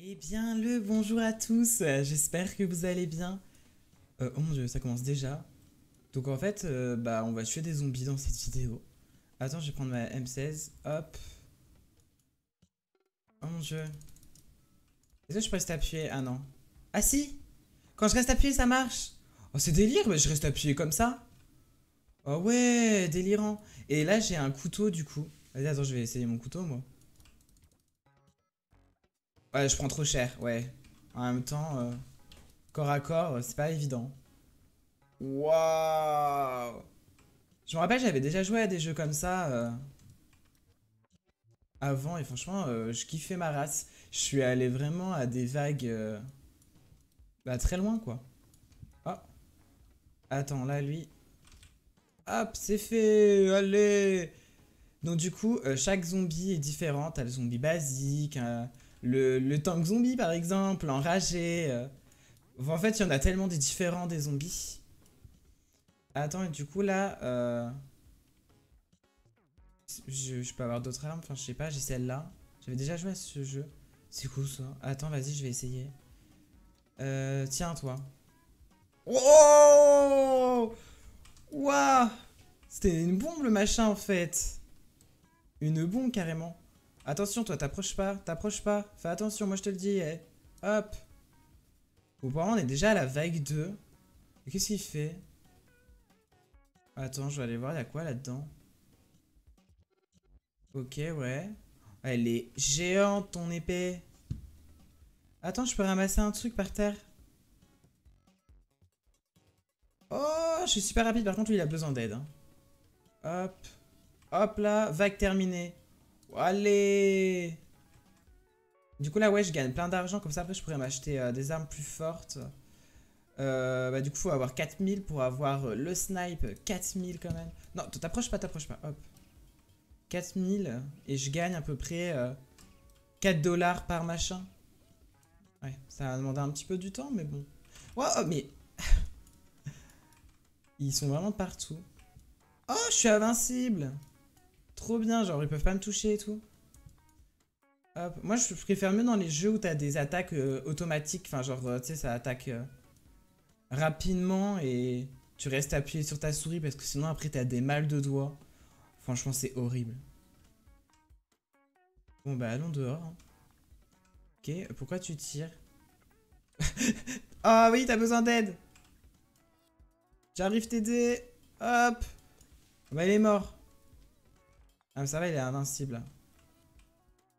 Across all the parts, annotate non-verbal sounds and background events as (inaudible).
Eh bien, le bonjour à tous, j'espère que vous allez bien. Euh, oh mon dieu, ça commence déjà. Donc en fait, euh, bah, on va tuer des zombies dans cette vidéo. Attends, je vais prendre ma M16, hop. Oh mon dieu. Est-ce que je peux rester appuyé? Ah non. Ah si Quand je reste appuyé, ça marche Oh, c'est délire, mais je reste appuyé comme ça. Oh ouais, délirant. Et là, j'ai un couteau du coup. Vas-y, attends, je vais essayer mon couteau, moi. Ouais, je prends trop cher, ouais. En même temps, euh, corps à corps, euh, c'est pas évident. Waouh Je me rappelle, j'avais déjà joué à des jeux comme ça euh, avant, et franchement, je kiffais ma race. Je suis allé vraiment à des vagues bah, très loin, quoi. Oh. Attends, là, lui. Hop, c'est fait Allez Donc du coup, chaque zombie est différent. T'as le zombie basique, le, tank zombie par exemple, enragé. euh. En fait, il y en a tellement des différents des zombies. Attends, et du coup là... euh, Je, je peux avoir d'autres armes, enfin je sais pas, j'ai celle-là. J'avais déjà joué à ce jeu. C'est cool ça. Attends, vas-y, je vais essayer. Euh, tiens, toi. Oh Waouh C'était une bombe le machin en fait. Une bombe carrément. Attention, toi, t'approches pas, t'approches pas. Fais attention, moi je te le dis. eh. Hop. Bon, moi, on est déjà à la vague 2. Et qu'est-ce qu'il fait? Attends, je vais aller voir, il y a quoi là-dedans? Ok, ouais. Elle est géante, ton épée. Attends, je peux ramasser un truc par terre? Oh, je suis super rapide, par contre, lui, il a besoin d'aide. hein. Hop. Hop là, vague terminée. Allez Du coup là ouais je gagne plein d'argent comme ça après je pourrais m'acheter euh, des armes plus fortes. Euh, bah du coup faut avoir 4000 pour avoir euh, le snipe 4000 quand même. Non t'approches pas t'approches pas hop. 4000 et je gagne à peu près euh, 4 dollars par machin. Ouais ça va demander un petit peu du temps mais bon. Wow mais... (laughs) Ils sont vraiment partout. Oh je suis invincible Trop bien, genre ils peuvent pas me toucher et tout. Hop. Moi je préfère mieux dans les jeux où t'as des attaques euh, automatiques, enfin genre euh, tu sais ça attaque euh, rapidement et tu restes appuyé sur ta souris parce que sinon après t'as des mal de doigts. Franchement c'est horrible. Bon bah allons dehors. hein. Ok, pourquoi tu tires? (laughs) Ah oui, t'as besoin d'aide J'arrive t'aider Hop Bah il est mort ah, mais ça va, il est invincible.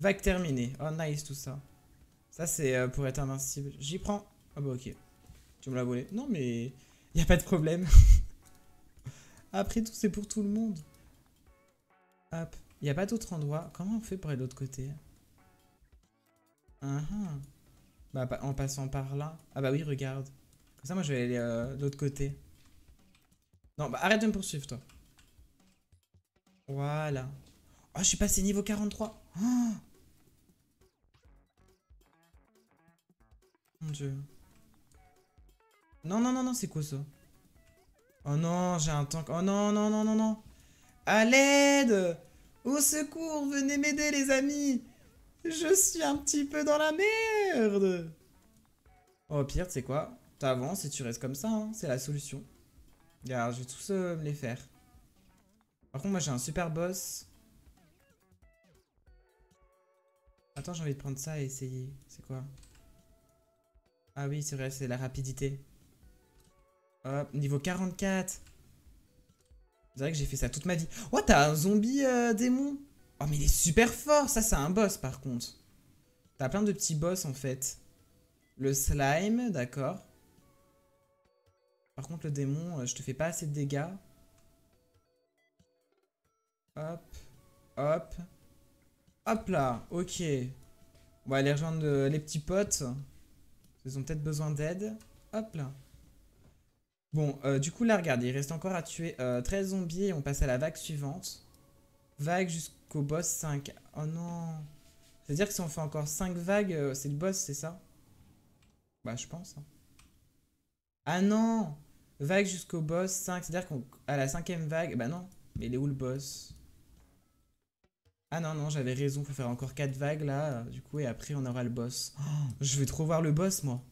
Vague terminée. Oh, nice, tout ça. Ça, c'est euh, pour être invincible. J'y prends. Ah, bah, ok. Tu me l'as volé. Non, mais il a pas de problème. (laughs) Après tout, c'est pour tout le monde. Hop. Il a pas d'autre endroit. Comment on fait pour aller de l'autre côté? Ah, ah. Bah, en passant par là. Ah, bah oui, regarde. Comme ça, moi, je vais aller euh, de l'autre côté. Non, bah, arrête de me poursuivre, toi. Voilà. Oh, je suis passé niveau 43. Oh Mon dieu. Non, non, non, non, c'est quoi ça? Oh non, j'ai un tank. Oh non, non, non, non, non. À l'aide Au secours, venez m'aider, les amis Je suis un petit peu dans la merde Oh, pire, tu sais quoi? T'avances et tu restes comme ça, hein. c'est la solution. Regarde, je vais tous me les faire. Par contre, moi j'ai un super boss. Attends, j'ai envie de prendre ça et essayer. C'est quoi? Ah oui, c'est vrai, c'est la rapidité. Hop, niveau 44. C'est vrai que j'ai fait ça toute ma vie. Oh, t'as un zombie euh, démon? Oh, mais il est super fort Ça, c'est un boss, par contre. T'as plein de petits boss, en fait. Le slime, d'accord. Par contre, le démon, euh, je te fais pas assez de dégâts. Hop, hop, hop là, ok. On va aller rejoindre euh, les petits potes. Ils ont peut-être besoin d'aide. Hop là. Bon, euh, du coup là, regarde, il reste encore à tuer euh, 13 zombies et on passe à la vague suivante. Vague jusqu'au boss 5. Oh non. C'est-à-dire que si on fait encore 5 vagues, euh, c'est le boss, c'est ça? Bah, je pense. hein. Ah non Vague jusqu'au boss 5, c'est-à-dire qu'à la cinquième vague... Bah non, mais il est où le boss? Ah non, non, j'avais raison, faut faire encore 4 vagues là, du coup, et après on aura le boss. Oh, je vais trop voir le boss, moi.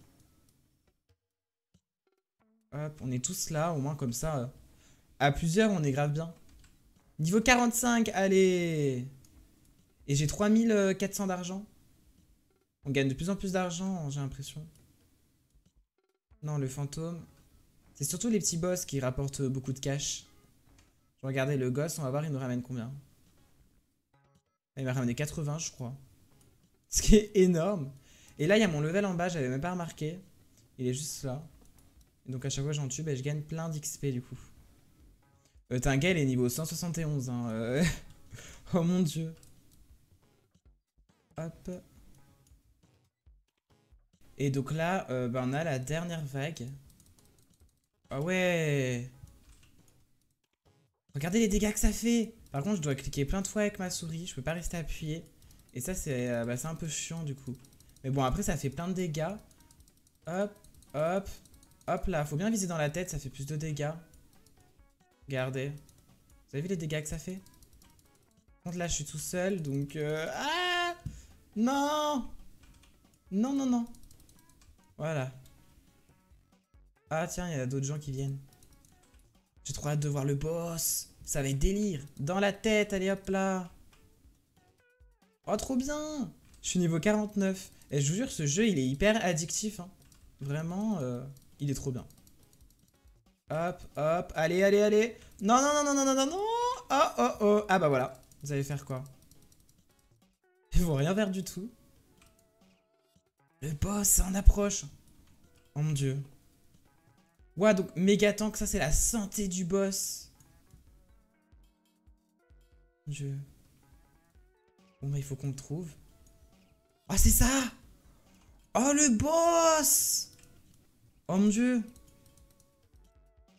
Hop, on est tous là, au moins comme ça. Euh, à plusieurs, on est grave bien. Niveau 45, allez Et j'ai 3400 d'argent. On gagne de plus en plus d'argent, j'ai l'impression. Non, le fantôme. C'est surtout les petits boss qui rapportent beaucoup de cash. Je vais regarder le gosse, on va voir il nous ramène combien. Il m'a ramené 80, je crois. Ce qui est énorme. Et là, il y a mon level en bas, j'avais même pas remarqué. Il est juste là. Et donc à chaque fois j'en tue, bah, je gagne plein d'XP du coup. Euh, gars, il est niveau 171. Hein, euh. (laughs) oh mon dieu. Hop. Et donc là, euh, bah, on a la dernière vague. Ah ouais Regardez les dégâts que ça fait Par contre, je dois cliquer plein de fois avec ma souris. Je peux pas rester appuyé. Et ça, c'est euh, bah, un peu chiant du coup. Mais bon, après, ça fait plein de dégâts. Hop, hop, hop là. Faut bien viser dans la tête, ça fait plus de dégâts. Regardez. Vous avez vu les dégâts que ça fait? Par contre, là, je suis tout seul, donc... Euh... Ah Non Non, non, non. Voilà. Ah tiens, il y a d'autres gens qui viennent. J'ai trop hâte de voir le boss. Ça va être délire. Dans la tête, allez hop là. Oh, trop bien Je suis niveau 49. Et je vous jure, ce jeu, il est hyper addictif. Hein. Vraiment, euh, il est trop bien. Hop, hop, allez, allez, allez. Non, non, non, non, non, non, non, non. Oh, oh, oh. Ah bah voilà. Vous allez faire quoi? (laughs) Ils vont rien faire du tout. Le boss en approche. Oh mon dieu. Ouais, donc méga tank, ça c'est la santé du boss. Dieu. Bon bah il faut qu'on le trouve. Ah c'est ça Oh le boss Oh mon dieu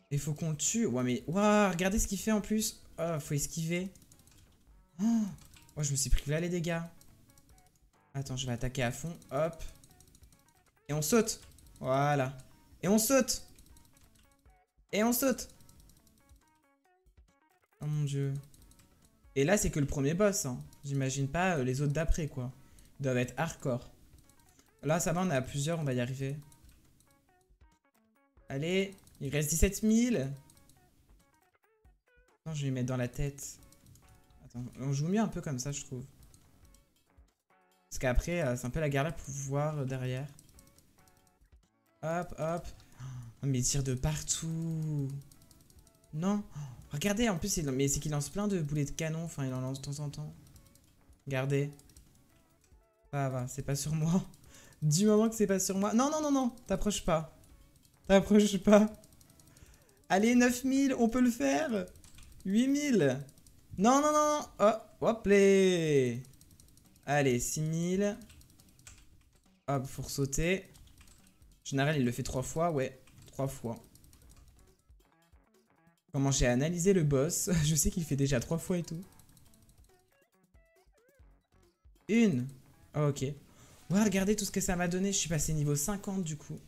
Il faut qu'on le tue. Ouais mais... Waouh, regardez ce qu'il fait en plus. Oh, faut esquiver. Oh, oh je me suis pris là les dégâts. Attends, je vais attaquer à fond. Hop. Et on saute. Voilà. Et on saute. Et on saute. Oh mon dieu. Et là, c'est que le premier boss. Hein. J'imagine pas euh, les autres d'après, quoi. Ils doivent être hardcore. Là, ça va, on est à plusieurs, on va y arriver. Allez, il reste 17 000. Non, je vais les mettre dans la tête. Attends, on joue mieux un peu comme ça, je trouve. Parce qu'après, euh, c'est un peu la galère pour voir euh, derrière. Hop, hop. Oh, mais il tire de partout. Non. regardez, en plus, mais c'est qu'il lance plein de boulets de canon. Enfin, il en lance de temps en temps. Regardez. Ah, va, c'est pas sur moi. (laughs) Du moment que c'est pas sur moi. Non, non, non, non. T'approches pas. T'approches pas. Allez, 9000, on peut le faire. 8000. Non, non, non, non. Oh, hop, les. Allez, 6000. Hop, faut sauter. Général, il le fait trois fois, ouais. Trois fois. Comment j'ai analysé le boss (laughs) Je sais qu'il fait déjà trois fois et tout. Une. Oh, ok. Ouais, regardez tout ce que ça m'a donné. Je suis passé niveau 50 du coup.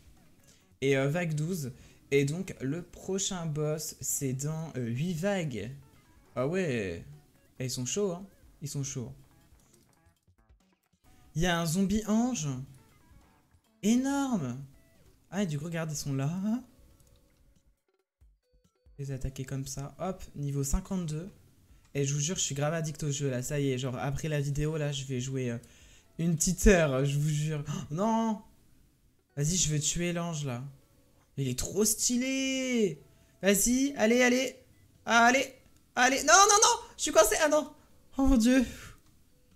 Et euh, vague 12. Et donc, le prochain boss, c'est dans 8 euh, vagues. Ah ouais. ils sont chauds, hein. Ils sont chauds. Il y a un zombie ange. Énorme. Ah, et du coup, regarde, ils sont là. Attaquer comme ça. Hop, niveau 52. Et je vous jure, je suis grave addict au jeu, là. Ça y est, genre, après la vidéo, là, je vais jouer euh, une petite heure, je vous jure. non Vas-y, je veux tuer l'ange, là. Il est trop stylé Vas-y, allez, allez Allez Allez Non, non, non Je suis coincé Ah non Oh mon dieu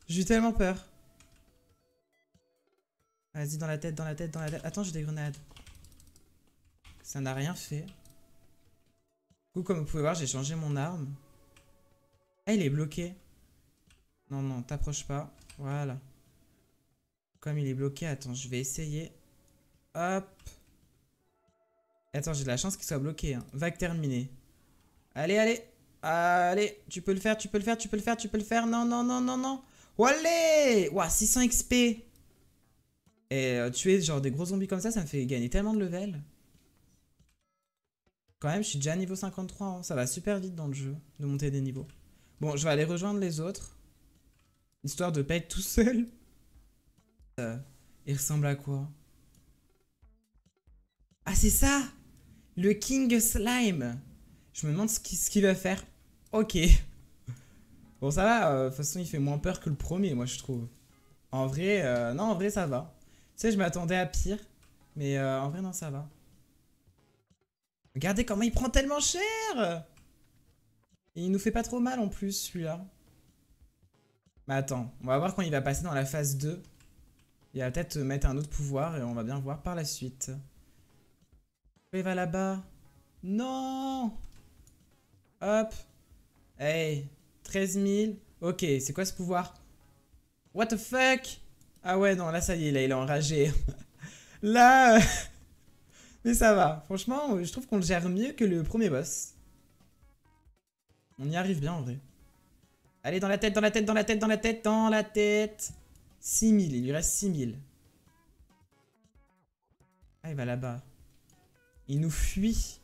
J'ai eu tellement peur. Vas-y, dans la tête, dans la tête, dans la tête. Attends, j'ai des grenades. Ça n'a rien fait. Comme vous pouvez voir, j'ai changé mon arme. Ah, il est bloqué. Non, non, t'approches pas. Voilà. Comme il est bloqué, attends, je vais essayer. Hop. Attends, j'ai de la chance qu'il soit bloqué. Hein. Vague terminée. Allez, allez. Allez, tu peux le faire, tu peux le faire, tu peux le faire, tu peux le faire. Non, non, non, non, non. Allez Ouah, 600 XP Et euh, tuer genre des gros zombies comme ça, ça me fait gagner tellement de level. Quand même, je suis déjà niveau 53. Hein. Ça va super vite dans le jeu de monter des niveaux. Bon, je vais aller rejoindre les autres. Histoire de pas être tout seul. Euh, il ressemble à quoi? Ah, c'est ça Le King Slime Je me demande ce qu'il va faire. Ok. Bon, ça va. Euh, de toute façon, il fait moins peur que le premier, moi, je trouve. En vrai, euh, non, en vrai, ça va. Tu sais, je m'attendais à pire. Mais en vrai, non, ça va. Regardez comment il prend tellement cher il nous fait pas trop mal en plus, celui-là. Mais attends, on va voir quand il va passer dans la phase 2. Il va peut-être mettre un autre pouvoir et on va bien voir par la suite. Il va là-bas. Non Hop. Hey, 13 000. Ok, c'est quoi ce pouvoir? What the fuck? Ah ouais, non, là ça y est, là il est enragé. (laughs) là... Mais ça va. Franchement, je trouve qu'on le gère mieux que le premier boss. On y arrive bien en vrai. Allez, dans la tête, dans la tête, dans la tête, dans la tête, dans la tête. 6000, il lui reste 6000. Ah, il va là-bas. Il nous fuit.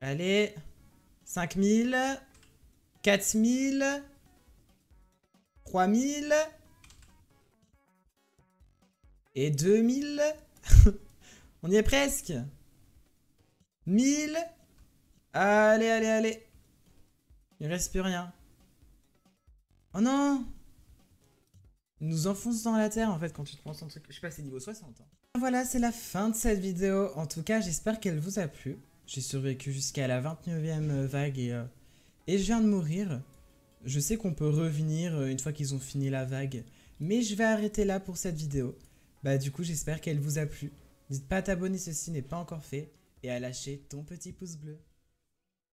Allez. 5000. 4000. 3000. Et 2000. On y est presque. 1000. Allez, allez, allez. Il reste plus rien. Oh non nous enfonce dans la terre en fait quand tu te prends son truc. Je suis passé niveau 60. Hein. Voilà, c'est la fin de cette vidéo. En tout cas, j'espère qu'elle vous a plu. J'ai survécu jusqu'à la 29e vague et, euh, et je viens de mourir. Je sais qu'on peut revenir euh, une fois qu'ils ont fini la vague. Mais je vais arrêter là pour cette vidéo. Bah du coup, j'espère qu'elle vous a plu. N'hésite pas à t'abonner si ceci n'est pas encore fait. Et à lâcher ton petit pouce bleu.